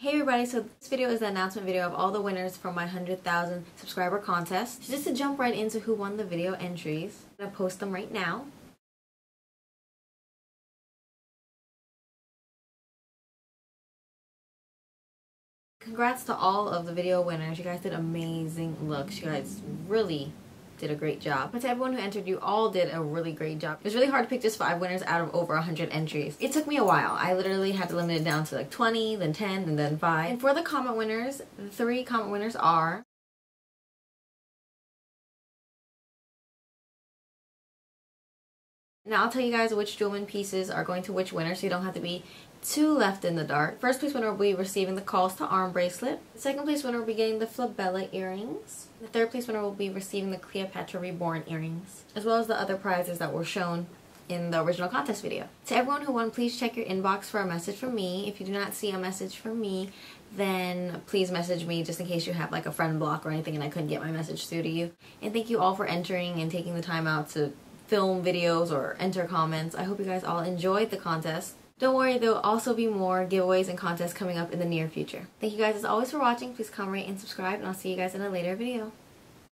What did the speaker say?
Hey everybody, so this video is the announcement video of all the winners from my 100,000 subscriber contest. So just to jump right into who won the video entries, I'm to post them right now. Congrats to all of the video winners. You guys did amazing looks. You guys really did a great job. But to everyone who entered, you all did a really great job. It was really hard to pick just five winners out of over 100 entries. It took me a while. I literally had to limit it down to like 20, then 10, and then 5. And for the comment winners, the three comment winners are Now I'll tell you guys which jewelry pieces are going to which winner so you don't have to be too left in the dark. First place winner will be receiving the Calls to Arm bracelet. Second place winner will be getting the Flabella earrings. The third place winner will be receiving the Cleopatra Reborn earrings, as well as the other prizes that were shown in the original contest video. To everyone who won, please check your inbox for a message from me. If you do not see a message from me, then please message me just in case you have like a friend block or anything and I couldn't get my message through to you. And thank you all for entering and taking the time out to film videos or enter comments. I hope you guys all enjoyed the contest. Don't worry, there will also be more giveaways and contests coming up in the near future. Thank you guys as always for watching. Please comment, rate, and subscribe, and I'll see you guys in a later video.